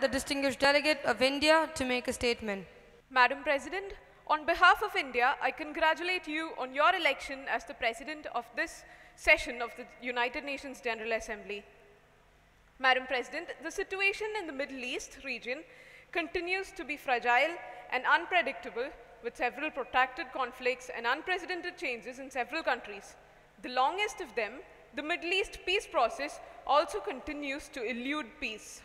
the distinguished delegate of India to make a statement. Madam President, on behalf of India, I congratulate you on your election as the President of this session of the United Nations General Assembly. Madam President, the situation in the Middle East region continues to be fragile and unpredictable with several protracted conflicts and unprecedented changes in several countries. The longest of them, the Middle East peace process, also continues to elude peace.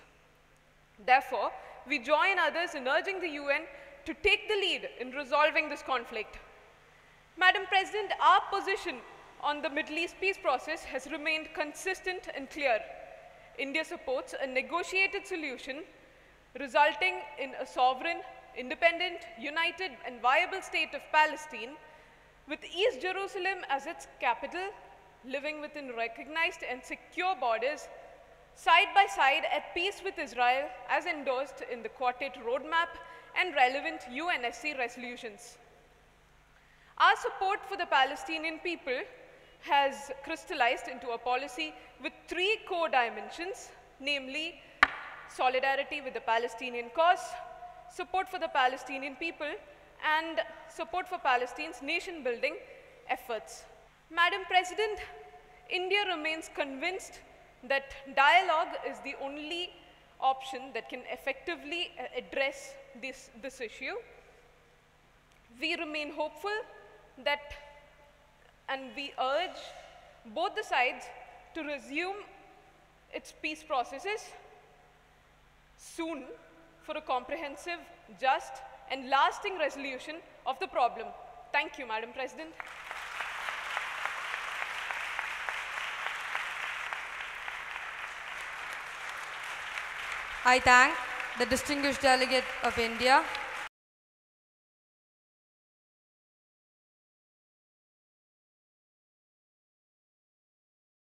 Therefore, we join others in urging the UN to take the lead in resolving this conflict. Madam President, our position on the Middle East peace process has remained consistent and clear. India supports a negotiated solution resulting in a sovereign, independent, united, and viable state of Palestine with East Jerusalem as its capital, living within recognized and secure borders side by side at peace with Israel as endorsed in the Quartet Roadmap and relevant UNSC resolutions. Our support for the Palestinian people has crystallized into a policy with three core dimensions, namely solidarity with the Palestinian cause, support for the Palestinian people, and support for Palestine's nation building efforts. Madam President, India remains convinced that dialogue is the only option that can effectively uh, address this, this issue. We remain hopeful that, and we urge both the sides to resume its peace processes soon for a comprehensive, just, and lasting resolution of the problem. Thank you, Madam President. I thank the distinguished delegate of India